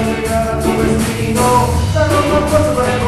arreglar a tu destino. Danos un para